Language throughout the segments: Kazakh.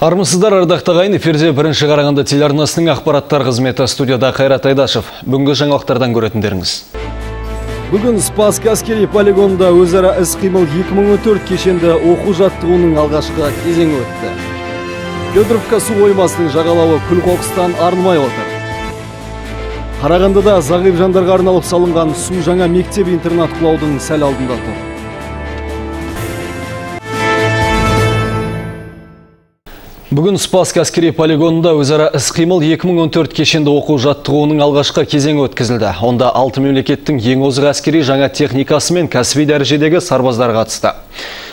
Армысыздар ардақтағайын ағайын эфирде бірінші қарағанды телеарнасының ақпараттар қызметі студияда Қайрат Айдашев. Бүгінгі жаңалықтардан көретіндеріңіз. Бүгін Спас әскери полигонында өзара іс-қимыл 2014 кешенді оқу жаттығуының алғашқы кезеңі өтті. Федоровка су қоймасының жағалауы күл қоқыстан арылмай отыр. Қарағандыда зағип жандарға арналып салынған су жаңа мектеп интернат құлаудың сәл алдында тұр. Бүгін Спасск әскери полигонында өзара іс-қимыл 2014 кешенді оқу жаттығуының алғашқы кезеңі өткізілді. Онда алты мемлекеттің ең озық әскери жаңа техникасы мен кәсіби дәрежедегі сарбаздар қатысты.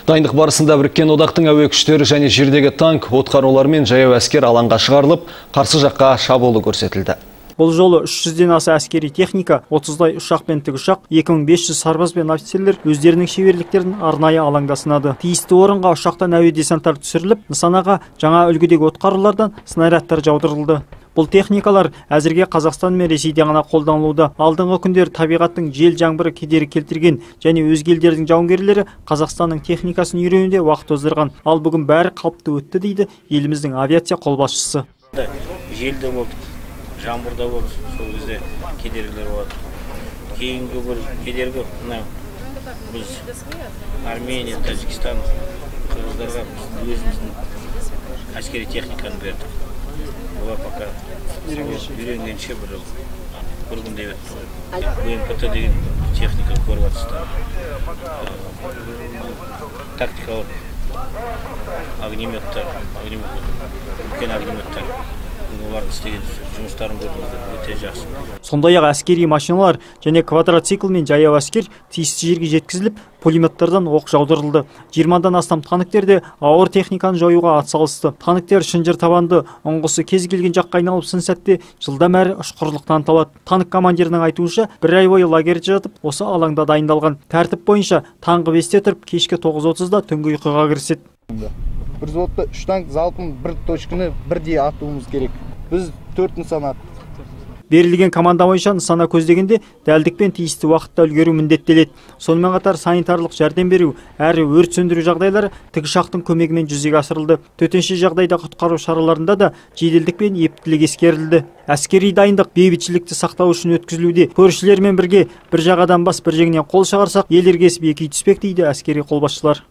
Дайындық барысында біріккен одақтың әуе күштері және жердегі танк, от мен жаяу әскер алаңға шығарылып, қарсы жаққа шабуылы көрсетілді бұл жолы 300-ден аса әскери техника 30-дай ұшақ пен тікұшақ 2500 сарбаз бен офицерлер өздерінің шеберліктерін арнайы алаңда сынады тиісті орынға ұшақтан әуе десанттар түсіріліп нысанаға жаңа үлгідегі от қарулардан снарядтар жаудырылды. Бұл техникалар әзірге қазақстан мен ресейде ғана қолданылуда. Алдыңғы күндері табиғаттың жел жаңбыры кедергі келтірген және өзге елдердің жауынгерлері қазақстанның техникасын үйренуде уақыт оздырған. Ал бүгін бәрі қалыпты өтті дейді еліміздің авиация қолбасшысы. Жел де болды жаңбыр да болды сол кезде кедергілер болады. Кейінгі бір кедергі мына біз армения тәжікстан қырғыздарға өзіміздің әскери техниканы бердік. Олар пока үйренгенше бір бір күнде бмпт деген техника көріп жатсыздар тактикалық огнеметтер үлкен огнеметтер. Олардың істеген жұмыстарын көрдім өте жақсы. Сондай ақ әскери машиналар және квадроцикл мен жаяу әскер тиісті жерге жеткізіліп пулеметтардан оқ жаудырылды. Жиырмадан астам танктер де ауыр техниканы жоюға атсалысты. Танктер шынжыр табанды ұңғысы кез келген жаққа айналып сын сәтте жылдам әрі ұшқырлық таныта алады танк командирінің айтуынша бір ай бойы лагерьде жатып осы алаңда дайындалған. Тәртіп бойынша таңғы бесте тұрып кешкі тоғыз отызда түнгі ұйқыға кіріседі. Бір взводта үш танк залпын бір точканы бірдей атуымыз керек. Біз төрт нысан берілген команда бойынша нысана көздегенде дәлдік пен тиісті уақытта үлгеру міндеттеледі. Сонымен қатар санитарлық жәрдем беру әрі өрт сөндіру жағдайлары тікұшақтың көмегімен жүзеге асырылды. Төтенше жағдайда құтқару шараларында да жеделдік пен ептілік ескерілді. Әскери дайындық бейбітшілікті сақтау үшін өткізілуде. Көршілермен бірге бір жағадан бас бір жеңнен қол шығарсақ ел іргесіп екі үй түспек дейді әскери қолбасшылар.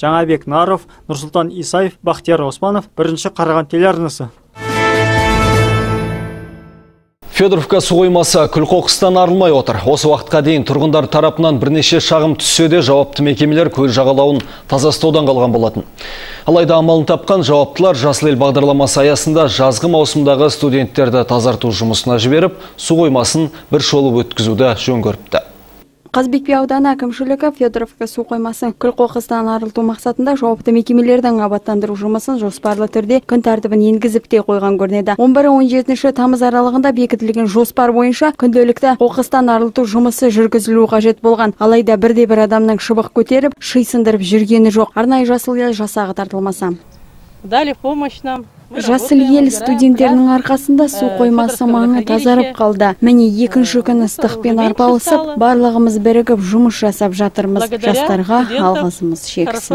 Жаңабек наров нұрсұлтан исаев бақтияр оспанов бірінші қараған телеарнасы. Федоровка су қоймасы күл қоқыстан арылмай отыр. Осы уақытқа дейін тұрғындар тарапынан бірнеше шағым түссе де жауапты мекемелер көл жағалауын тазастаудан қалған болатын. Алайда амалын тапқан жауаптылар Жасыл ел бағдарламасы аясында жазғы маусымдағы студенттерді тазарту жұмысына жіберіп, су қоймасын бір шолып өткізуді жөн көріпті қазбек би ауданы әкімшілігі федоровка су қоймасын күл қоқыстан арылту мақсатында жауапты мекемелердің абаттандыру жұмысын жоспарлы түрде күн тәртібін енгізіп те қойған көрінеді. Он бірі он жетінші тамыз аралығында бекітілген жоспар бойынша күнделікті қоқыстан арылту жұмысы жүргізілу қажет болған. Алайда бірде бір адамның шыбық көтеріп ши сындырып жүргені жоқ. Арнайы жасыл ел жасағы тартылмаса. Дали помощь нам. Жасыл ел студенттерінің арқасында су э, қоймасы маңы тазарып қалды. Міне екінші күн ыстықпен арпалысып барлығымыз бірігіп жұмыс жасап жатырмыз. Жастарға алғысымыз шексіз.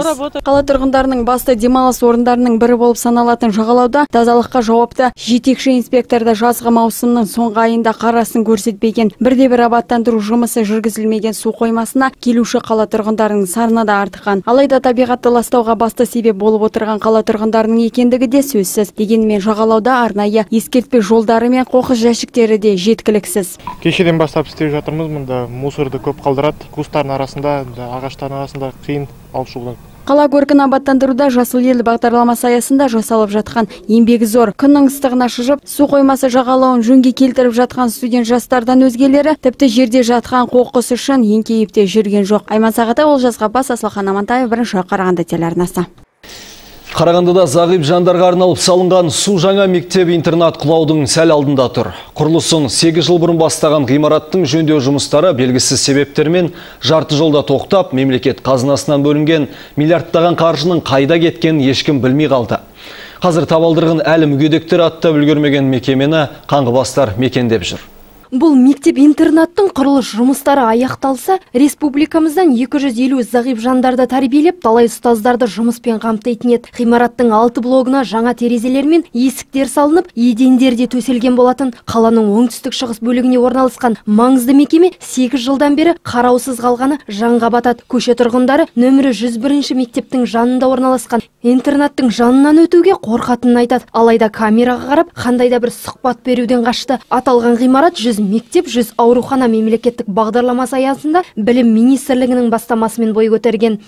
қала тұрғындарының басты демалыс орындарының бірі болып саналатын жағалауда тазалыққа жауапты жетекші инспекторда жазғы маусымның соңғы айында қарасын көрсетпеген. Бірде бір абаттандыру жұмысы жүргізілмеген су қоймасына келуші қала тұрғындарының саны да артқан. Алайда табиғатты ластауға басты себеп болып отырған қала тұрғындарының екендігі де сөзсіз. Дегенмен жағалауда арнайы ескертпе жолдары мен қоқыс жәшіктері де жеткіліксіз. Кешеден бастап істеп жатырмыз. Мұнда мусорды көп қалдырады. Кустардың арасында ағаштардың арасында қиын алып шығудан қала көркін абаттандыруда жасыл ел бағдарламасы аясында жасалып жатқан еңбегі зор. Күннің ыстығына шыжып су қоймасы жағалауын жөнге келтіріп жатқан студент жастардан өзгелері тіпті жерде жатқан қоқыс үшін еңкейіп те жүрген жоқ. Айман сағатай олжас ғаббас асылхан амантаев бірінші қарағанды телеарнасы. Қарағандыда зағип жандарға арналып салынған су жаңа мектеп интернат құлаудың сәл алдында тұр. Құрылысын 8 жыл бұрын бастаған ғимараттың жөндеу жұмыстары белгісіз себептермен жарты жолда тоқтап, мемлекет қазынасынан бөлінген миллиардтаған қаржының қайда кеткенін ешкім білмей қалды. Қазір табалдырғын әлі мүгедектер аттап үлгермеген мекемені қаңғыбастар мекендеп жүр. Бұл мектеп интернаттың құрылыс жұмыстары аяқталса республикамыздан 250 зағип жандарды тәрбиелеп талай ұстаздарды жұмыспен қамтитын еді. Ғимараттың алты блогына жаңа терезелер мен есіктер салынып едендер де төселген болатын. Қаланың оңтүстік шығыс бөлігіне орналасқан маңызды мекеме 8 жылдан бері қараусыз қалғаны жанға батады. Көше тұрғындары нөмірі 101 мектептің жанында орналасқан. Интернаттың жанынан өтуге қорқатынын айтады. Алайда камераға қарап қандай да бір сұхбат беруден қашты. Аталған ғимарат 100 мектеп 100 аурухана мемлекеттік бағдарламасы аясында білім министрлігінің бастамасымен бой көтерген.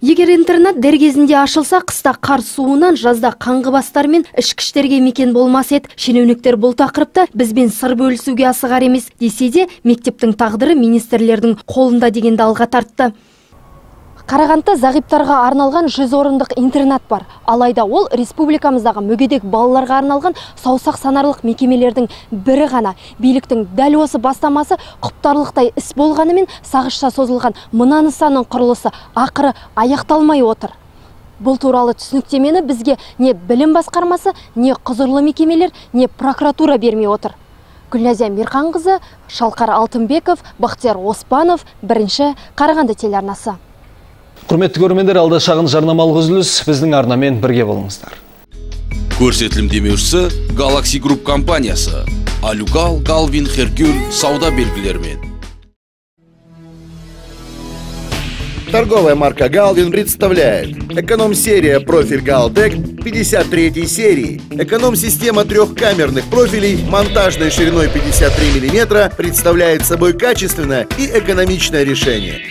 Егер интернат дер кезінде ашылса қыста қар суынан жазда қаңғыбастар мен ішкіштерге мекен болмас еді. Шенеуніктер бұл тақырыпта бізбен сыр бөлісуге асығар емес десе де мектептің тағдыры министрлердің қолында дегенді алға тартты. Қарағандыда зағиптарға арналған 100 орындық интернат бар. Алайда ол республикамыздағы мүгедек балаларға арналған саусақ санарлық мекемелердің бірі ғана. Биліктің дәл осы бастамасы құптарлықтай іс болғанымен сағышша созылған мына нысанның құрылысы ақыры аяқталмай отыр. Бұл туралы түсініктемені бізге не білім басқармасы, не құзырлы мекемелер, не прокуратура бермей отыр. Гүлназия Мирханқызы, Шалқар Алтынбеков, Бақтияр Оспанов, бірінші Қарағанды телеарнасы құрметті көрермендер алда шағын жарнамалық үзіліс біздің арнамен бірге болыңыздар көрсетілім демеушісі Galaxy Group компаниясы алюгал галвин херкюль сауда белгілерімен Торговая марка Галвин представляет Эконом-серия профиль Галтек 53 серии. Эконом-система трехкамерных профилей монтажной шириной 53 мм представляет собой качественное и экономичное решение.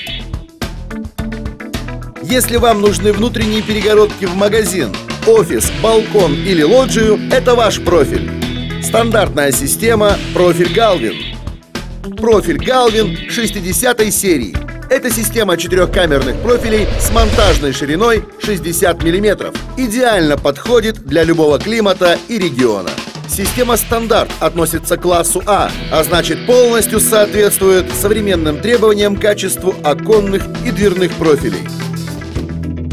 Если вам нужны внутренние перегородки в магазин, офис, балкон или лоджию, это ваш профиль. Стандартная система «Профиль Галвин». Профиль Галвин 60 серии. Это система четырехкамерных профилей с монтажной шириной 60 мм. Идеально подходит для любого климата и региона. Система стандарт относится к классу А, а значит полностью соответствует современным требованиям качеству оконных и дверных профилей.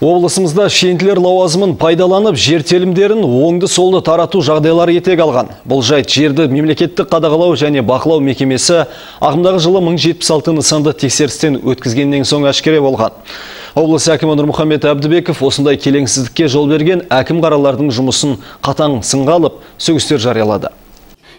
Облысымызда шентілер лауазымын пайдаланып, жер телімдерін оңды солды тарату жағдайлары етек алған. Бұл жайт жерді мемлекеттік қадағалау және бақылау мекемесі ағымдағы жылы 1076 нысанды тексерістен өткізгеннен соң әшкере болған. Облыс әкімі Нұрмұхаммед Әбдібеков осындай келеңсіздікке жол берген әкім қаралардың жұмысын қатаң сынға алып, сөгістер жариялады.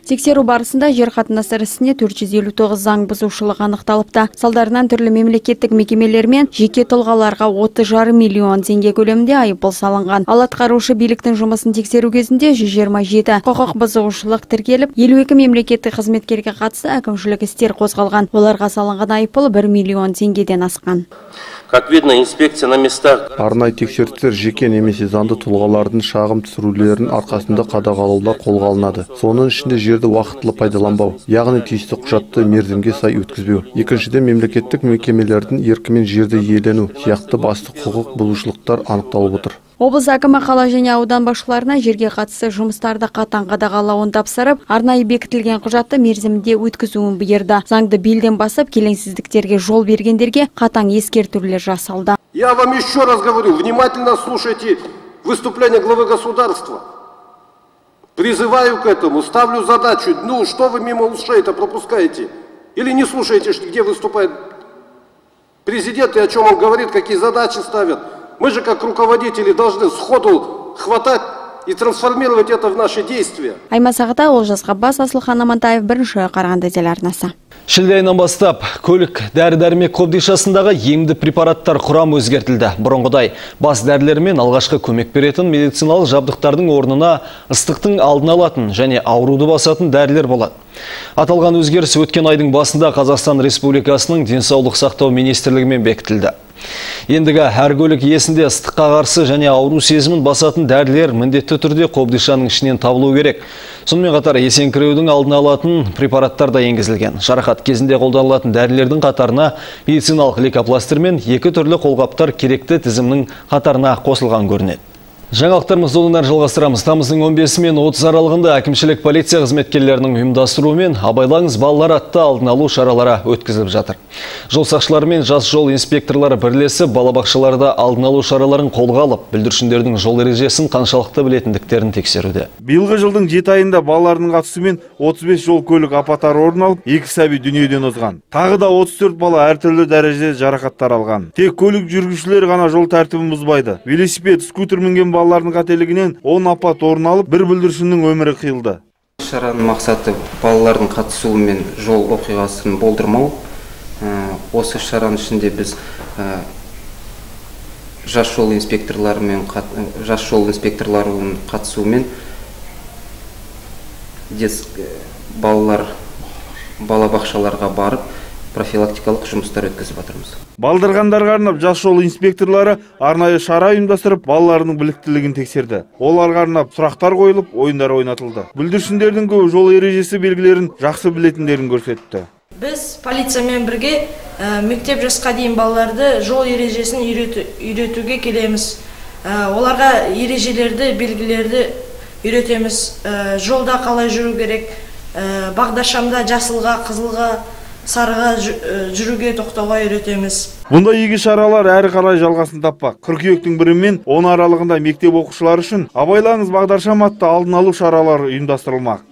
Тексеру барысында жер қатынастары ісіне 459 заң бұзушылық анықталыпты. Салдарынан түрлі мемлекеттік мекемелер мен жеке тұлғаларға 30 миллион теңге көлемінде айыппұл салынған. Ал атқарушы биліктің жұмысын тексеру кезінде 127 құқық бұзушылық тіркеліп, 52 мемлекеттік қызметкерге қатысты әкімшілік істер қозғалған. Оларға салынған айыппұл 1 миллион теңгеден асқан. Как видно, инспекция на местах. Арнайы тексерістер жеке немесе заңды тұлғалардың шағым түсірулерін арқасында қадағалаулар қолға алынады. Соның ішінде жерді уақытылы пайдаланбау, яғни тиісті құжатты мерзімге сай өткізбеу. Екіншіден мемлекеттік мекемелердің еркімен жерді иелену сияқты басты құқық бұзушылықтар анықталып отыр. Облыс әкімі қала және аудан басшыларына жерге қатысты жұмыстарды қатаң қадағалауын тапсырып, арнайы бекітілген құжатты мерзімінде өткізуін бұйырды. Заңды белден басып, келеңсіздіктерге жол бергендерге қатаң ескертулер жасалды. Я вам еще раз говорю, внимательно слушайте выступление главы государства. Призываю к этому, ставлю задачу, ну что вы мимо ушей-то пропускаете? Или не слушаете, где выступает президент и о чем он говорит, какие задачи ставят? Мы же как руководители должны сходу хватать и трансформировать это в наши действия. аймас ағатай олжас ғаббас асылхан амантаев бірінші қарағанды телеарнасы Шілде айынан бастап көлік дәрі-дәрмек қобдишасындағы емді препараттар құрам өзгертілді. Бұрынғыдай бас дәрілермен алғашқы көмек беретін медициналық жабдықтардың орнына ыстықтың алдын алатын және ауруды басатын дәрілер болады. Аталған өзгеріс өткен айдың басында Қазақстан Республикасының денсаулық сақтау министрлігімен бекітілді. Ендігі әр көлік иесінде ыстыққа қарсы және ауру сезімін басатын дәрілер міндетті түрде қобдишаның ішінен табылу керек. Сонымен қатар есеңкіреудің алдын алатын препараттар да енгізілген. Жарақат кезінде қолданылатын дәрілердің қатарына медициналық лейкопластыр мен екі түрлі қолғаптар керекті тізімнің қатарына қосылған көрінеді. Жаңалықтарымызды одан жалғастырамыз. Тамыздың 15 мен 30 аралығында әкімшілік полиция қызметкерлерінің ұйымдастыруымен абайлаңыз балалар атты алдын алу шаралары өткізіліп жатыр. Жол сақшылары мен жас жол инспекторлары бірлесіп балабақшаларда алдын алу шараларын қолға алып, бүлдіршіндердің жол ережесін қаншалықты білетіндіктерін тексеруде. Биылғы жылдың 7 айында балалардың қатысуымен 35 жол көлік апаттары орын алып, екі сәби дүниеден озған. Тағы да 34 бала әртүрлі дәрежеде жарақаттар алған. Тек көлік жүргізушілері ғана жол тәртібін бұзбайды. Велосипед, скутер мінген балалардың қателігінен 10 апат орын алып, бір бүлдіршіннің өмірі қиылды. шараның мақсаты балалардың қатысуымен жол оқиғасын болдырмау Ә, осы шараның ішінде біз ә, жас жол инспекторларымен қат- жас жол инспекторларының қатысуымен балалар балабақшаларға барып профилактикалық жұмыстар өткізіп жатырмыз Балдырғандарға арнап жас жол инспекторлары арнайы шара ұйымдастырып, балалардың біліктілігін тексерді. Оларға арнап сұрақтар қойылып, ойындар ойнатылды. Бүлдіршіндердің көбі жол ережесі белгілерін жақсы білетіндерін көрсетті. біз полициямен бірге ә, мектеп жасқа дейін балаларды жол ережесін үйрету, үйретуге келеміз Ә, оларға ережелерді белгілерді үйретеміз Ә, жолда қалай жүру керек ә, бағдаршамда жасылға қызылға сарыға ә, жүруге тоқтауға үйретеміз Бұндай игі шаралар әрі қарай жалғасын таппақ. Қыркүйектің бірі мен 10 аралығында мектеп оқушылары үшін абайлаңыз бағдаршам атты алдын алу шаралары ұйымдастырылмақ.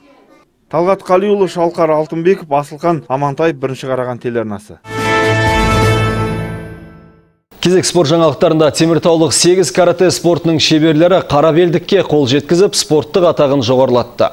Талғат Қалиұлы, Шалқар Алтынбеков, Асылхан Амантаев, бірінші қараған телеарнасы. Кезек спорт жаңалықтарында теміртаулық 8 карате спортының шеберлері қарабелдікке қол жеткізіп спорттық атағын жоғарлатты.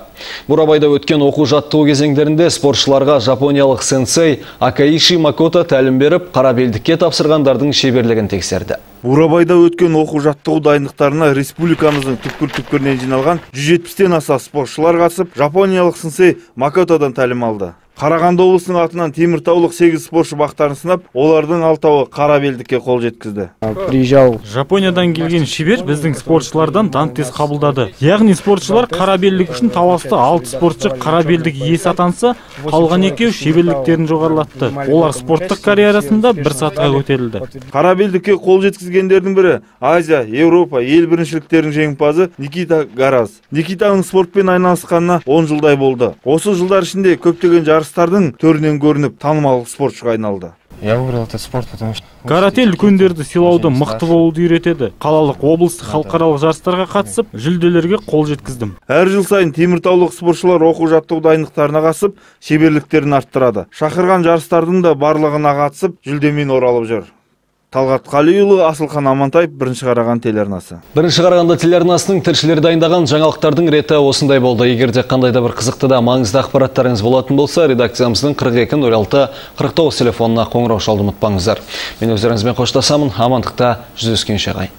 Бурабайда өткен оқу жаттығу кезеңдерінде спортшыларға жапониялық сенсей Акаиши Макото тәлім беріп, қарабелдікке тапсырғандардың шеберлігін тексерді. Бурабайда өткен оқу жаттығу дайындықтарына республикамыздың түкпір-түкпірінен жиналған 170-тен аса спортшылар қатысып, жапониялық сынсей Макотодан тәлім алды. Қарағанды облысының атынан теміртаулық 8 спортшы бақтарын сынап, олардың алтауы қара белдікке қол жеткізді. приезжал жапониядан келген шебер біздің спортшылардан дантес қабылдады яғни спортшылар қара белдік үшін таласты алты спортшы қара белдік иесі атанса қалған екеу шеберліктерін жоғарылатты олар спорттық карьерасында бір сатыға көтерілді Қара белдікке қол жеткізгендердің бірі Азия, Еуропа, ел біріншіліктерінің жеңімпазы Никита Гараз. Никитаның спортпен айналысқанына 10 жылдай болды. Осы жылдар ішінде көптеген жарыстардың төрінен көрініп, танымал спортшыға айналды. я выбрал этот спорт потому что карате үлкендерді сыйлауды мықты болуды үйретеді қалалық облыстық халықаралық жарыстарға қатысып жүлделерге қол жеткіздім Әр жыл сайын теміртаулық спортшылар оқу жаттығу дайындықтарына қатысып, шеберліктерін арттырады. Шақырған жарыстардың да барлығына қатысып, жүлдемен оралып жүр. Талғат Қалиұлы, Асылхан Амантаев, бірінші қараған телеарнасы. Бірінші қарағанды телеарнасының тілшілері дайындаған жаңалықтардың реті осындай болды. Егер де қандай да бір қызықты да маңызды ақпараттарыңыз болатын болса, редакциямыздың 42 06 49 телефонына қоңырау шалды ұмытпаңыздар. Мен өздеріңізбен қоштасамын. Амандықта жүздескенше ғай.